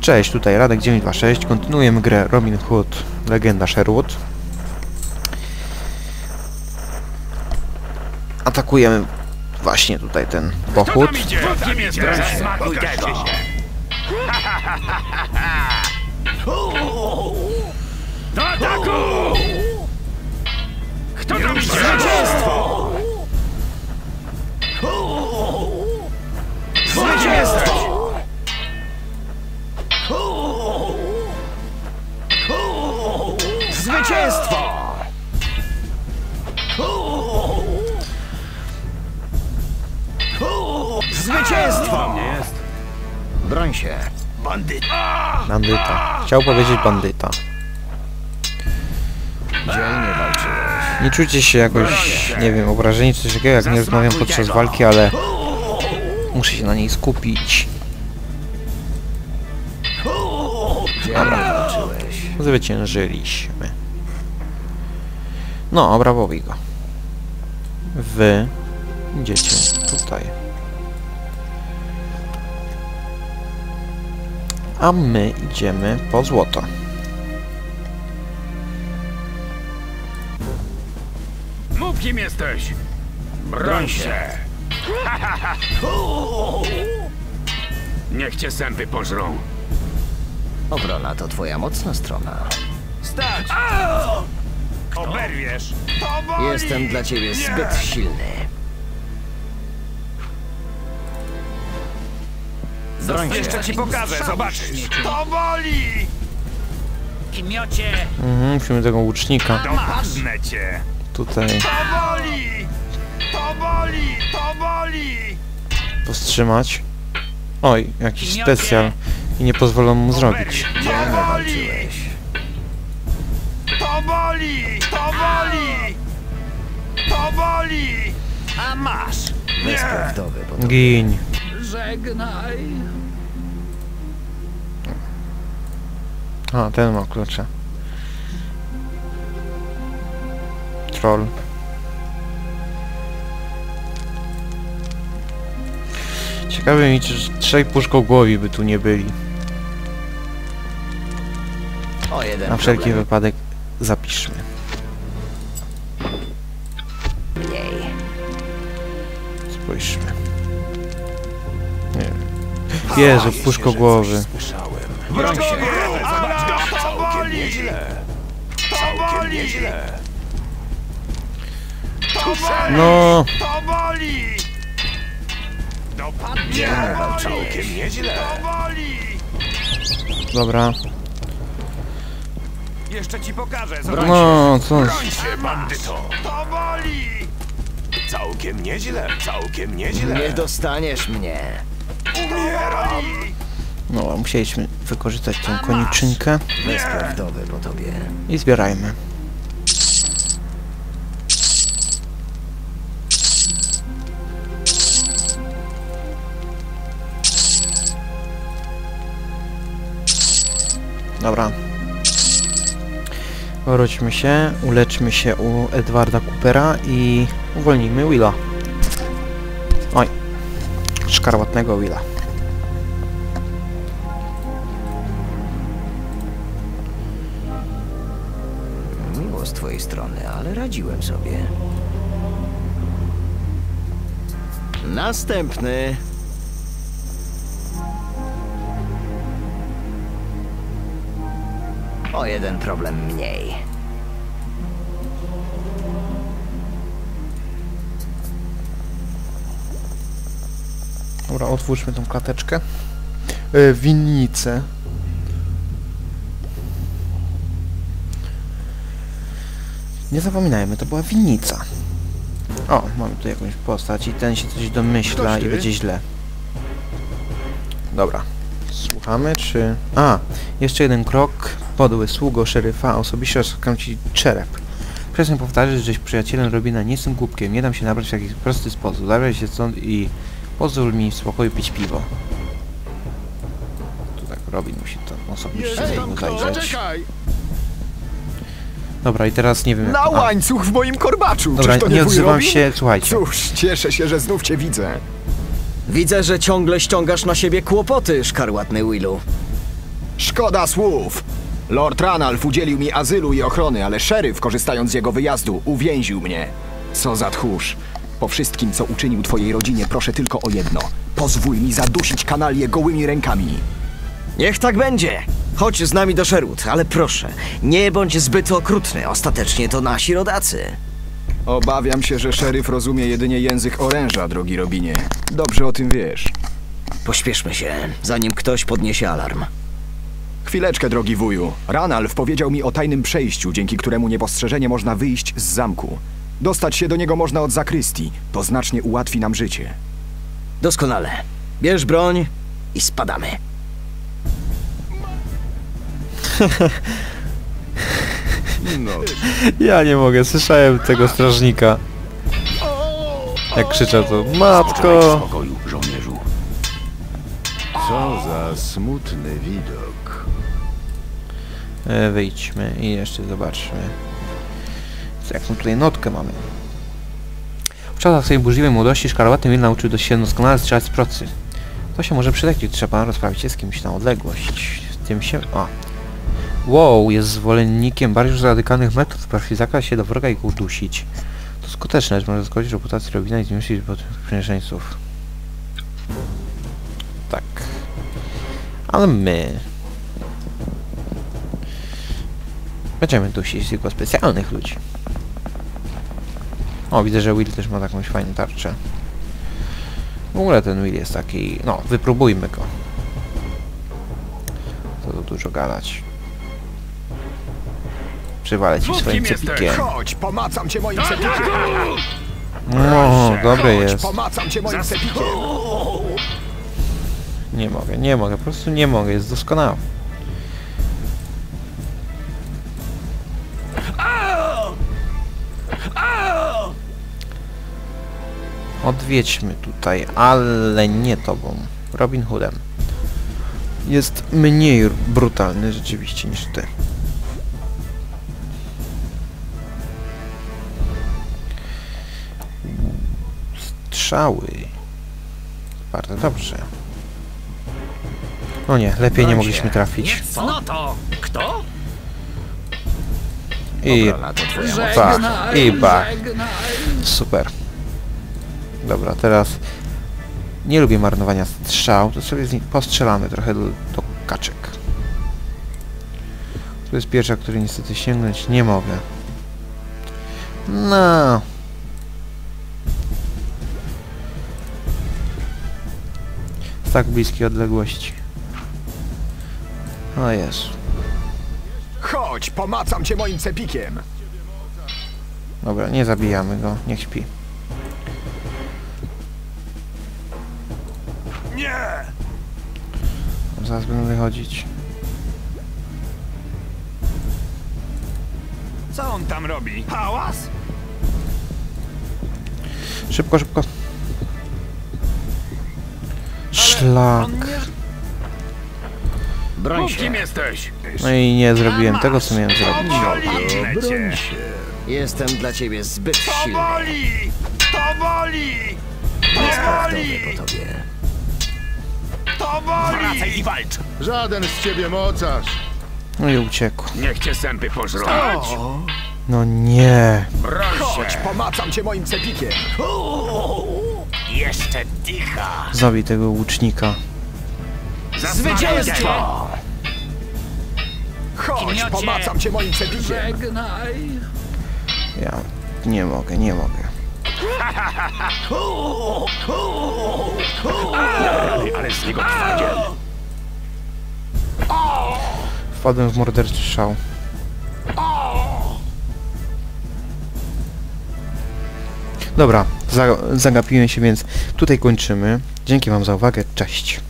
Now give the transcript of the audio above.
Cześć, tutaj Radek926. Kontynuujemy grę Robin Hood Legenda Sherwood. Atakujemy właśnie tutaj ten pochód. Zwycięstwo! Broń się. Bandyt! Bandyta. Chciał powiedzieć bandyta. Dzielnie walczyłeś. Nie czujcie się jakoś, nie wiem, obrażeni czy coś takiego, jak nie rozmawiam podczas walki, ale muszę się na niej skupić. Walczyłeś. Zwyciężyliśmy. No, obrabowi go. Wy idziecie tutaj. A my idziemy po złoto. Mów kim jesteś! Broń się! Niech cię sępy pożrą. Obrona to twoja mocna strona. Stać! Oberwiesz! Jestem dla ciebie zbyt silny. Broń się. Jeszcze ci pokażę, zobaczysz! To boli! Imiocie! Mhm, musimy tego łucznika Dopadnę cię! tutaj To boli! To boli! To boli! powstrzymać. Oj, jakiś specjal i nie pozwolą mu zrobić. Dzielnie walczyłeś. To boli! To boli! To boli! A masz! Bezprawdowy, to Gin. Żegnaj! A, ten ma klucze. Troll. Ciekawe mi, czy trzej puszkogłowi by tu nie byli. o jeden Na wszelki problem wypadek zapiszmy. mniej. Spójrzmy. Nie. Jezu, puszkogłowy. Broń się. Zobacz, to boli! To boli! To boli! No, To boli! Dopadnie! Dzielnie walczyłeś. To boli! dobra. Jeszcze ci pokażę. No, co? Broń się, bandyto! To boli! Całkiem nieźle, całkiem nieźle. Nie dostaniesz mnie. Umieram! No, musieliśmy wykorzystać tą koniczynkę Bezprawdowy po tobie. i zbierajmy. Dobra. Wróćmy się, uleczmy się u Edwarda Coopera i uwolnijmy Willa. Oj, szkarłatnego Willa. Twojej strony, ale radziłem sobie. Następny. O jeden problem mniej. Dobra, otwórzmy tą klateczkę. E, winnicę. Nie zapominajmy, to była winnica. O, mamy tu jakąś postać i ten się coś domyśla i będzie źle. Dobra. Słuchamy, czy... A, jeszcze jeden krok. Podły sługo szeryfa osobiście rozkam ci czerep. Przestań powtarzać, żeś przyjacielem Robina nie jestem głupkiem. Nie dam się nabrać w jakiś prosty sposób. Zabraj się stąd i pozwól mi w spokoju pić piwo. Tu tak Robin musi to osobiście zajrzeć. Dobra, i teraz nie wiem. Na a, łańcuch w moim korbaczu! Dobra, Czyż to nie nie odzywam się, słuchajcie. Cóż, cieszę się, że znów cię widzę. Widzę, że ciągle ściągasz na siebie kłopoty, szkarłatny Willu. Szkoda słów. Lord Ranalf udzielił mi azylu i ochrony, ale szeryf, korzystając z jego wyjazdu, uwięził mnie. Co za tchórz. Po wszystkim, co uczynił twojej rodzinie, proszę tylko o jedno. Pozwól mi zadusić kanalię gołymi rękami. Niech tak będzie. Chodź z nami do Sherwood, ale proszę, nie bądź zbyt okrutny. Ostatecznie to nasi rodacy. Obawiam się, że szeryf rozumie jedynie język oręża, drogi Robinie. Dobrze o tym wiesz. Pośpieszmy się, zanim ktoś podniesie alarm. Chwileczkę, drogi wuju. Ranalf powiedział mi o tajnym przejściu, dzięki któremu niepostrzeżenie można wyjść z zamku. Dostać się do niego można od zakrystii. To znacznie ułatwi nam życie. Doskonale. Bierz broń i spadamy. Ja nie mogę, słyszałem tego strażnika. Jak krzyczał to, matko! spokoju, żołnierzu. Co za smutny widok. E, wyjdźmy i jeszcze zobaczmy. Co, jaką tutaj notkę mamy. W czasach swojej burzliwej młodości szkarłaty Mil nauczył się doskonale strzelać z procy. To się może przydać, gdy trzeba rozprawić się z kimś na odległość. Z tym się... A. Wow, jest zwolennikiem bardziej radykalnych metod. Potrafi zakraść się do wroga i go udusić. To skuteczne, może zgodzić reputację Robina i zniszczyć pod przynieżeńców. Tak. Ale my... Będziemy dusić tylko specjalnych ludzi. O, widzę, że Will też ma jakąś fajną tarczę. W ogóle ten Will jest taki... No, wypróbujmy go. Tu dużo gadać. Przywalę ci swoim cepikiem. Chodź, pomacam cię moim cepikiem. No, dobry jest. pomacam cię moim cepikiem. Nie mogę, nie mogę, po prostu nie mogę, jest doskonały. Odwiedźmy tutaj, ale nie tobą. Robin Hoodem. Jest mniej brutalny rzeczywiście niż ty. Strzały. Bardzo dobrze. O nie, lepiej nie mogliśmy trafić. No to kto? I to. Tak, Żegnaj, i bach. żegnaj. super. Dobra, teraz nie lubię marnowania strzał, to sobie z nich postrzelamy trochę do, do kaczek. Tu jest pierwsza, której niestety sięgnąć nie mogę. No. Tak bliskiej odległości. O Jezu. Chodź, pomacam cię moim cepikiem. Dobra, nie zabijamy go, niech śpi. Nie! Zaraz będę wychodzić. Co on tam robi? Hałas? Szybko, szybko. Szlak. Broń się. kim jesteś? No i nie zrobiłem tego, co miałem zrobić. Boli! Jestem dla ciebie zbyt To silny. boli! To boli! To boli! Po tobie. To boli! Wracaj i walcz! Żaden z ciebie mocarz. No i uciekł. Niech cię sępy pożrą. No nie. Broń Chodź, pomacam cię moim cepikiem. Jeszcze dycha! Zabij tego łucznika. Zwycięstwo! Chodź, pomacam cię moim. Żegnaj. Ja nie mogę, nie mogę. Ale z niego twardziel! Wpadłem w morderczy szał. Dobra, zagapiłem się, więc tutaj kończymy. Dzięki wam za uwagę, cześć.